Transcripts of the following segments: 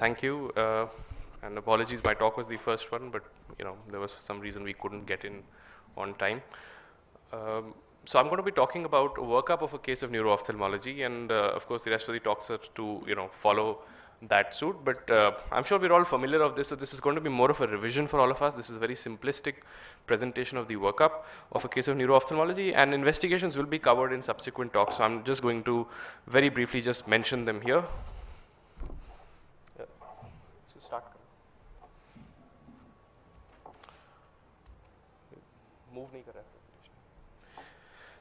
thank you. Uh, and apologies, my talk was the first one, but you know there was some reason we couldn't get in on time. Um, so I'm going to be talking about a workup of a case of neuro-ophthalmology, and uh, of course the rest of the talks are to you know follow that suit. But uh, I'm sure we're all familiar of this, so this is going to be more of a revision for all of us. This is a very simplistic presentation of the workup of a case of neuro-ophthalmology, and investigations will be covered in subsequent talks. So I'm just going to very briefly just mention them here.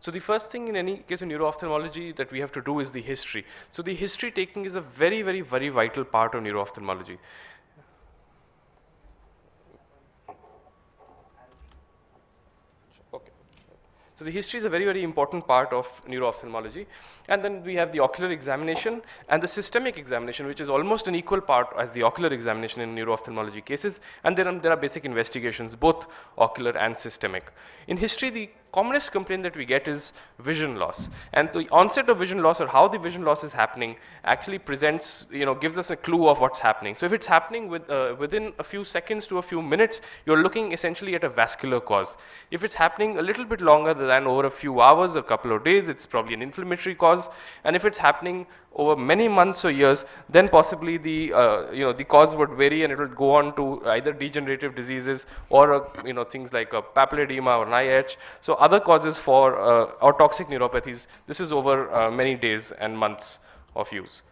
So the first thing in any case of neuro-ophthalmology that we have to do is the history. So the history taking is a very, very, very vital part of neuro-ophthalmology. So the history is a very, very important part of neuro-ophthalmology. And then we have the ocular examination and the systemic examination, which is almost an equal part as the ocular examination in neuro-ophthalmology cases. And then there are basic investigations, both ocular and systemic. In history, the commonest complaint that we get is vision loss. And the onset of vision loss or how the vision loss is happening actually presents, you know, gives us a clue of what's happening. So if it's happening with, uh, within a few seconds to a few minutes, you're looking essentially at a vascular cause. If it's happening a little bit longer than over a few hours, a couple of days, it's probably an inflammatory cause. And if it's happening over many months or years, then possibly the, uh, you know, the cause would vary and it would go on to either degenerative diseases or, uh, you know, things like a papilla edema or IIH. So other causes for, uh, or toxic neuropathies, this is over uh, many days and months of use.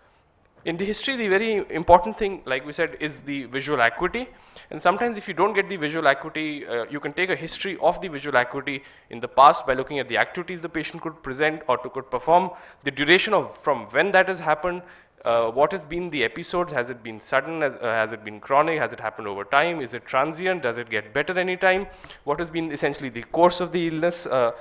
In the history, the very important thing, like we said, is the visual acuity. And sometimes if you don't get the visual acuity, uh, you can take a history of the visual acuity in the past by looking at the activities the patient could present or to could perform, the duration of from when that has happened, uh, what has been the episodes? Has it been sudden? Has, uh, has, it been chronic? Has it happened over time? Is it transient? Does it get better any time? What has been essentially the course of the illness? Uh,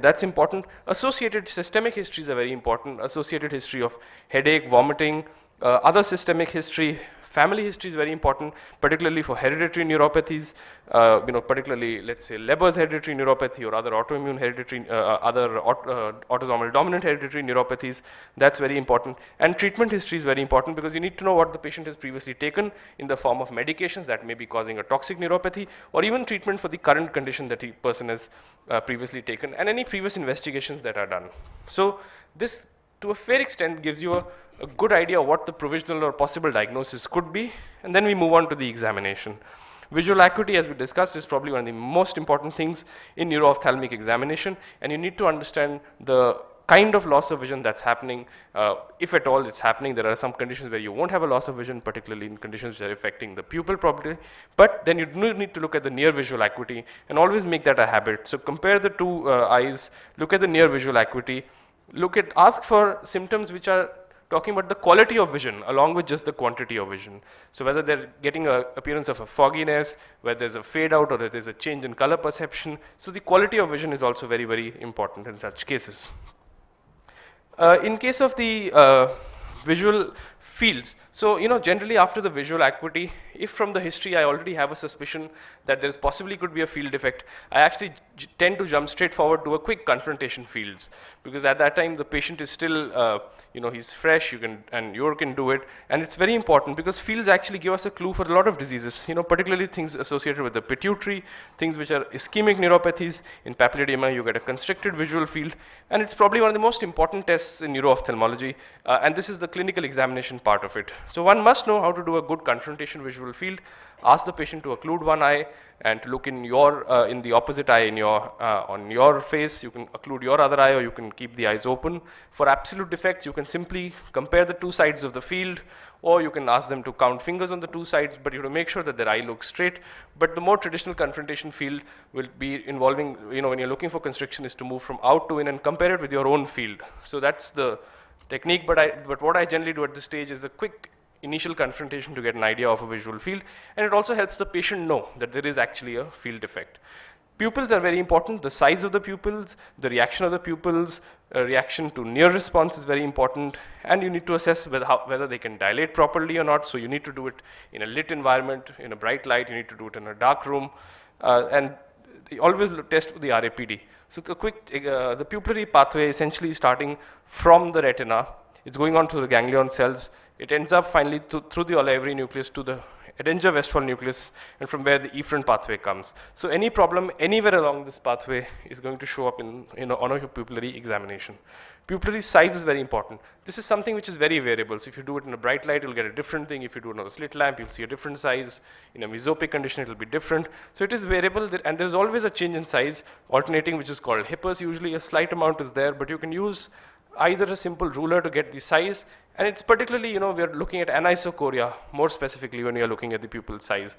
that's important. Associated systemic histories are very important. Associated history of headache, vomiting, uh, other systemic history, family history is very important, particularly for hereditary neuropathies, uh, you know, particularly, let's say, Leber's hereditary neuropathy or other autoimmune hereditary, uh, other uh, autosomal dominant hereditary neuropathies. That's very important. And treatment history is very important because you need to know what the patient has previously taken in the form of medications that may be causing a toxic neuropathy or even treatment for the current condition that the person has uh, previously taken and any previous investigations that are done. So this, to a fair extent, gives you a a good idea of what the provisional or possible diagnosis could be, and then we move on to the examination. Visual acuity, as we discussed, is probably one of the most important things in neuro-ophthalmic examination, and you need to understand the kind of loss of vision that's happening, uh, if at all it's happening. There are some conditions where you won't have a loss of vision, particularly in conditions which are affecting the pupil probably, but then you do need to look at the near visual acuity and always make that a habit. So compare the two uh, eyes, look at the near visual acuity, look at, ask for symptoms which are talking about the quality of vision along with just the quantity of vision. So whether they're getting an appearance of a fogginess, whether there's a fade out or there's a change in color perception. So the quality of vision is also very, very important in such cases. Uh, in case of the uh, visual fields, so, you know, generally after the visual acuity, if from the history I already have a suspicion that there's possibly could be a field defect, I actually tend to jump straight forward to a quick confrontation fields because at that time the patient is still, uh, you know, he's fresh, you can, and you can do it. And it's very important because fields actually give us a clue for a lot of diseases, you know, particularly things associated with the pituitary, things which are ischemic neuropathies. In papilla edema, you get a constricted visual field. And it's probably one of the most important tests in neuro-ophthalmology. Uh, and this is the clinical examination part of it. So one must know how to do a good confrontation visual field. Ask the patient to occlude one eye and to look in your uh, in the opposite eye in your uh, on your face. You can occlude your other eye, or you can keep the eyes open. For absolute defects, you can simply compare the two sides of the field, or you can ask them to count fingers on the two sides, but you have to make sure that their eye looks straight. But the more traditional confrontation field will be involving, you know, when you're looking for constriction, is to move from out to in and compare it with your own field. So that's the technique, but, I, but what I generally do at this stage is a quick initial confrontation to get an idea of a visual field, and it also helps the patient know that there is actually a field defect. Pupils are very important. The size of the pupils, the reaction of the pupils, uh, reaction to near response is very important, and you need to assess whether, how, whether they can dilate properly or not. So you need to do it in a lit environment, in a bright light. You need to do it in a dark room, uh, and always test the RAPD. So the quick, uh, the pupillary pathway essentially starting from the retina, it's going on to the ganglion cells, it ends up finally th through the olivary nucleus to the Edinger-Westphal nucleus, and from where the efferent pathway comes. So any problem anywhere along this pathway is going to show up in, you know, on a pupillary examination. Pupillary size is very important. This is something which is very variable. So if you do it in a bright light, you'll get a different thing. If you do it on a slit lamp, you'll see a different size. In a mesopic condition, it'll be different. So it is variable, and there's always a change in size, alternating, which is called hippus. Usually a slight amount is there, but you can use either a simple ruler to get the size, and it's particularly, you know, we're looking at anisocoria more specifically when we are looking at the pupil size.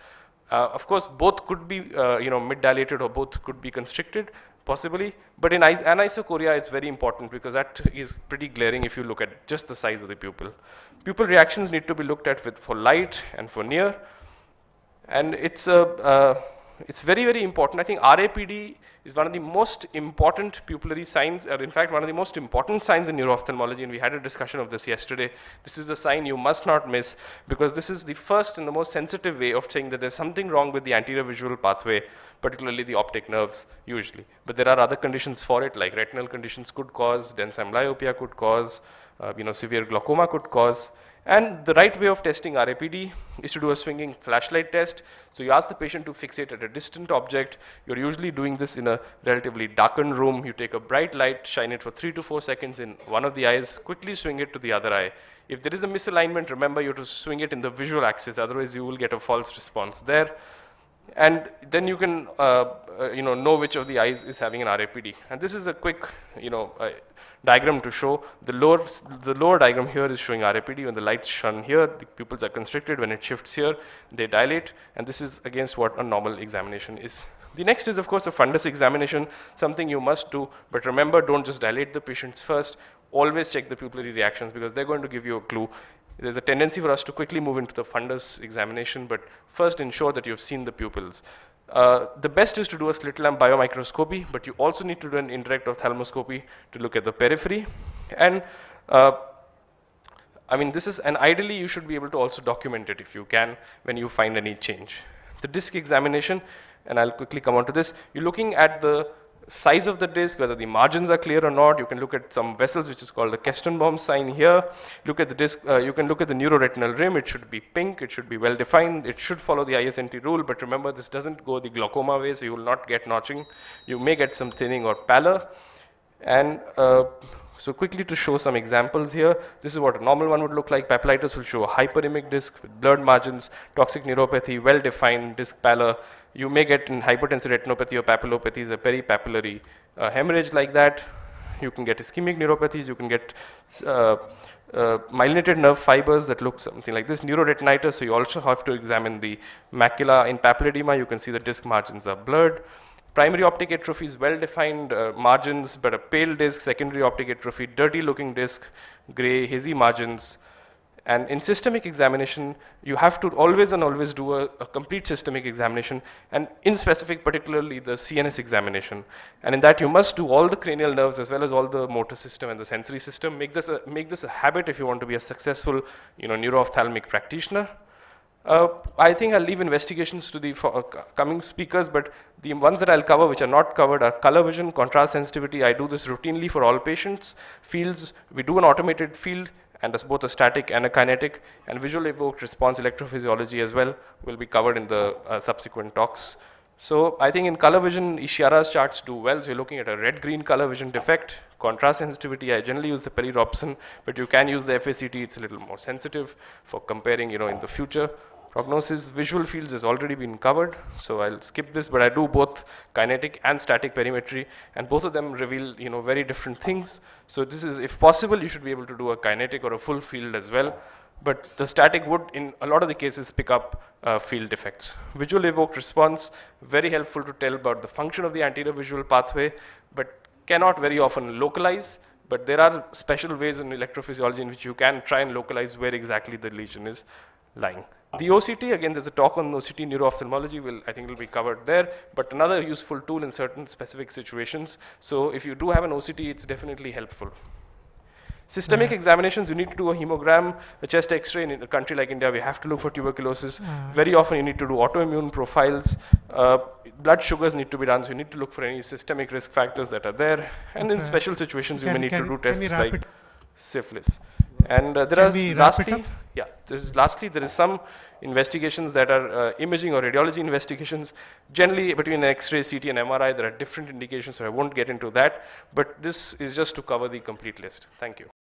Uh, of course, both could be, uh, you know, mid-dilated or both could be constricted, possibly. But in anisocoria, it's very important because that is pretty glaring if you look at just the size of the pupil. Pupil reactions need to be looked at with, for light and for near. And it's a, uh, it's very, very important. I think RAPD is one of the most important pupillary signs, or in fact, one of the most important signs in neuro-ophthalmology, and we had a discussion of this yesterday. This is a sign you must not miss, because this is the first and the most sensitive way of saying that there's something wrong with the anterior visual pathway, particularly the optic nerves, usually. But there are other conditions for it, like retinal conditions could cause, dense amblyopia could cause, uh, you know, severe glaucoma could cause, and the right way of testing RAPD is to do a swinging flashlight test. So you ask the patient to fixate at a distant object. You're usually doing this in a relatively darkened room. You take a bright light, shine it for three to four seconds in one of the eyes, quickly swing it to the other eye. If there is a misalignment, remember you have to swing it in the visual axis, otherwise you will get a false response there. And then you can uh, uh, you know, know which of the eyes is having an RAPD. And this is a quick you know, uh, diagram to show. The lower, the lower diagram here is showing RAPD. When the light's shone here, the pupils are constricted. When it shifts here, they dilate. And this is against what a normal examination is. The next is, of course, a fundus examination, something you must do. But remember, don't just dilate the patients first. Always check the pupillary reactions because they're going to give you a clue. There's a tendency for us to quickly move into the fundus examination, but first ensure that you've seen the pupils. Uh, the best is to do a slit lamp biomicroscopy, but you also need to do an indirect ophthalmoscopy to look at the periphery. And uh, I mean, this is, and ideally you should be able to also document it if you can when you find any change. The disc examination, and I'll quickly come on to this, you're looking at the size of the disc, whether the margins are clear or not. You can look at some vessels, which is called the Kestenbaum sign here. Look at the disc, uh, you can look at the neuroretinal rim. It should be pink, it should be well defined, it should follow the ISNT rule, but remember this doesn't go the glaucoma way, so you will not get notching. You may get some thinning or pallor. And uh, so quickly to show some examples here, this is what a normal one would look like. Papillitis will show a hyperemic disc with blurred margins, toxic neuropathy, well-defined disc pallor, you may get in hypertensive retinopathy or papillopathies a peripapillary uh, hemorrhage like that. You can get ischemic neuropathies. You can get uh, uh, myelinated nerve fibers that look something like this. Neuroretinitis, so you also have to examine the macula. In papilledema, you can see the disc margins are blurred. Primary optic atrophy is well-defined uh, margins, but a pale disc, secondary optic atrophy, dirty-looking disc, gray, hazy margins, and in systemic examination, you have to always and always do a, a, complete systemic examination, and in specific, particularly the CNS examination. And in that, you must do all the cranial nerves as well as all the motor system and the sensory system. Make this a, make this a habit if you want to be a successful, you know, neuro-ophthalmic practitioner. Uh, I think I'll leave investigations to the uh, coming speakers, but the ones that I'll cover which are not covered are color vision, contrast sensitivity. I do this routinely for all patients. Fields, we do an automated field and as both a static and a kinetic, and visual evoked response electrophysiology as well will be covered in the uh, subsequent talks. So I think in color vision, Ishihara's charts do well. So you're looking at a red-green color vision defect. Contrast sensitivity, I generally use the Pelli-Robson, but you can use the FACT. It's a little more sensitive for comparing, you know, in the future. Prognosis, visual fields has already been covered, so I'll skip this, but I do both kinetic and static perimetry, and both of them reveal, you know, very different things. So this is, if possible, you should be able to do a kinetic or a full field as well, but the static would, in a lot of the cases, pick up uh, field defects. Visual evoked response, very helpful to tell about the function of the anterior visual pathway, but cannot very often localize, but there are special ways in electrophysiology in which you can try and localize where exactly the lesion is lying. The OCT, again, there's a talk on OCT neuro-ophthalmology, will, I think will be covered there, but another useful tool in certain specific situations. So if you do have an OCT, it's definitely helpful. Systemic yeah. examinations, you need to do a hemogram, a chest x-ray. In a country like India, we have to look for tuberculosis. Yeah. Very often you need to do autoimmune profiles. Uh, blood sugars need to be done, so you need to look for any systemic risk factors that are there. And okay. in special situations, you may need to do tests like syphilis. And uh, there Can are lastly? Yeah, there's- lastly, there is some investigations that are uh, imaging or radiology investigations. Generally, between X-ray, CT, and MRI, there are different indications, so I won't get into that. But this is just to cover the complete list. Thank you.